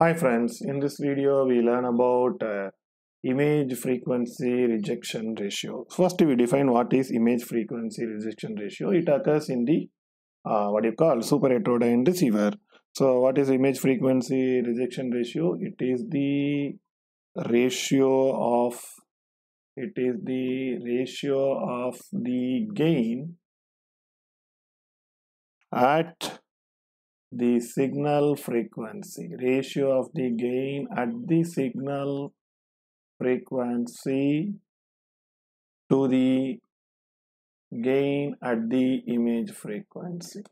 Hi friends, in this video we learn about uh, image frequency rejection ratio. First we define what is image frequency rejection ratio. It occurs in the uh, what you call super heterodyne receiver. So what is image frequency rejection ratio? It is the ratio of it is the ratio of the gain at the signal frequency ratio of the gain at the signal frequency to the gain at the image frequency.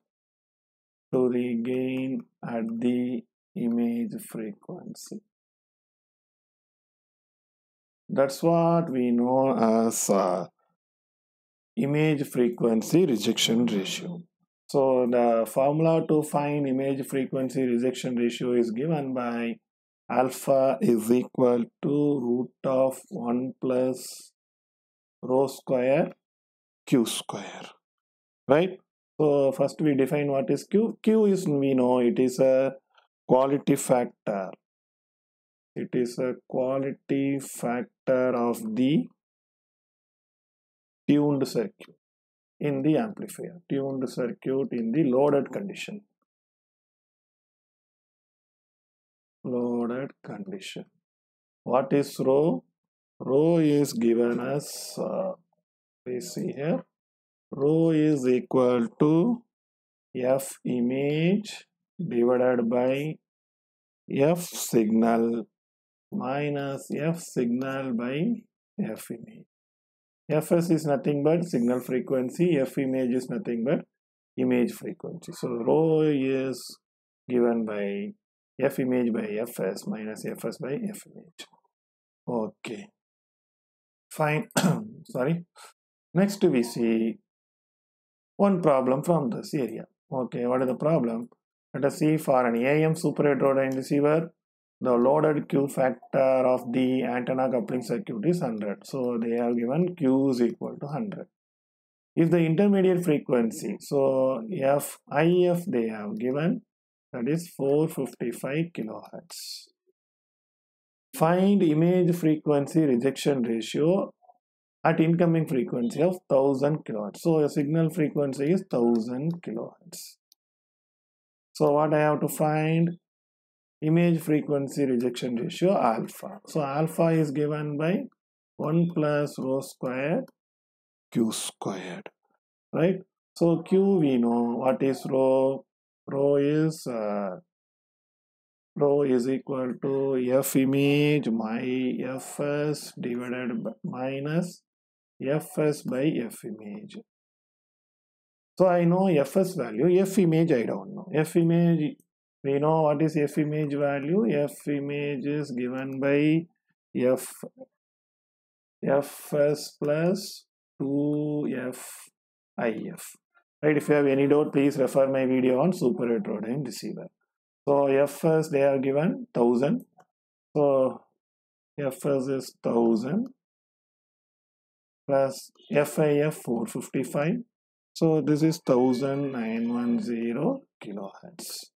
To the gain at the image frequency. That's what we know as uh, image frequency rejection ratio so the formula to find image frequency rejection ratio is given by alpha is equal to root of 1 plus rho square q square. Right? So first we define what is q. q is we know it is a quality factor. It is a quality factor of the tuned circuit in the amplifier, tuned circuit in the loaded condition. Loaded condition. What is rho? Rho is given as, uh, we see here, rho is equal to F image divided by F signal minus F signal by F image. Fs is nothing but signal frequency, F image is nothing but image frequency. So rho is given by F image by Fs minus Fs by F image. Okay. Fine. Sorry. Next we see one problem from this area. Okay, what is the problem? Let us see for an AM super heterodyne receiver, the loaded Q factor of the antenna coupling circuit is 100. So they have given Q is equal to 100. If the intermediate frequency, so F IF they have given that is 455 kilohertz. Find image frequency rejection ratio at incoming frequency of 1000 kilohertz. So a signal frequency is 1000 kilohertz. So what I have to find image frequency rejection ratio alpha. So alpha is given by 1 plus rho squared q squared. Right? So q we know what is rho. Rho is uh, rho is equal to f image my fs divided by minus fs by f image. So I know fs value, f image I don't know. f image we know what is f image value. F image is given by f fs plus 2f if right if you have any doubt please refer my video on super heterodyne receiver so fs they are given 1000 so fs is 1000 plus fif 455 so this is 1910 kilohertz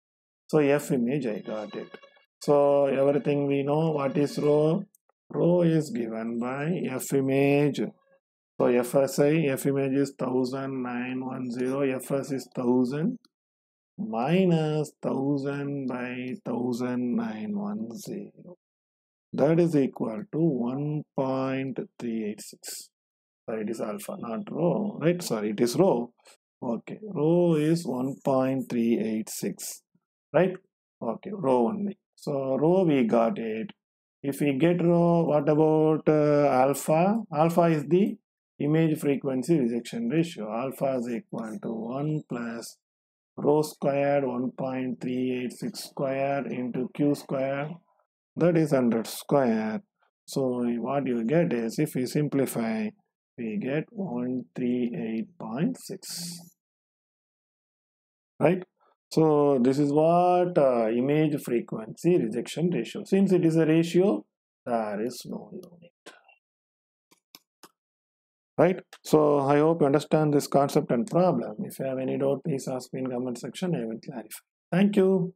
so F image, I got it. So everything we know, what is rho? Rho is given by F image. So FSI, F image is 1910, Fs is 1000 minus 1000 by 1910. That is equal to 1.386. Sorry, it is alpha, not rho, right? Sorry, it is rho. Okay, rho is 1.386 right? Okay rho only so rho we got it. If we get rho what about uh, alpha? Alpha is the image frequency rejection ratio. Alpha is equal to 1 plus rho squared 1.386 square into q square. That is 100 square. So what you get is if we simplify we get 138.6 right so this is what uh, image frequency rejection ratio. Since it is a ratio, there is no unit. Right? So I hope you understand this concept and problem. If you have any doubt, please ask me in comment section. I will clarify. Thank you.